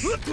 ちょっと!